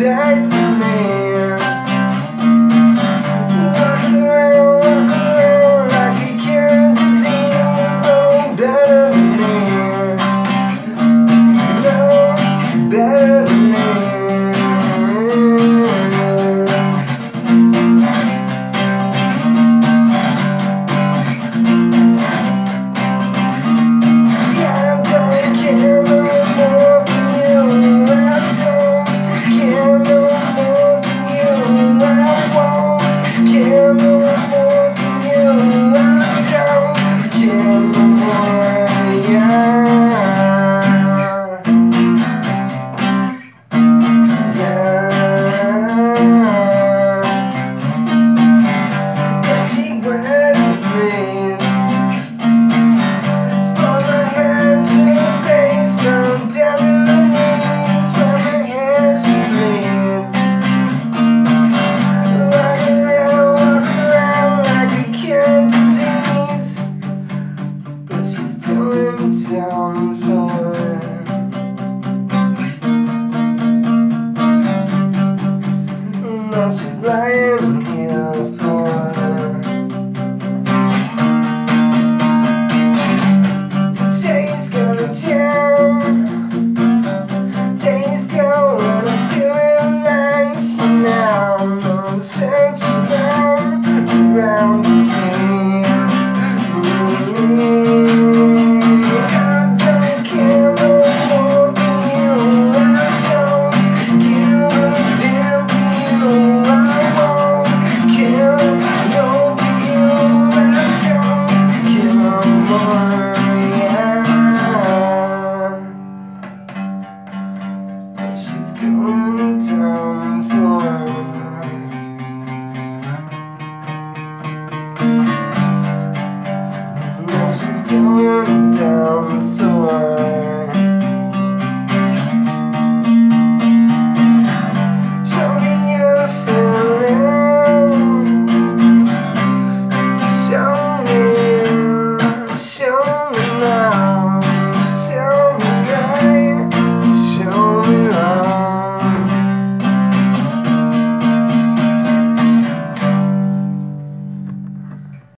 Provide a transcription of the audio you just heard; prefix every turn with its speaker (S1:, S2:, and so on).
S1: that she's lying here.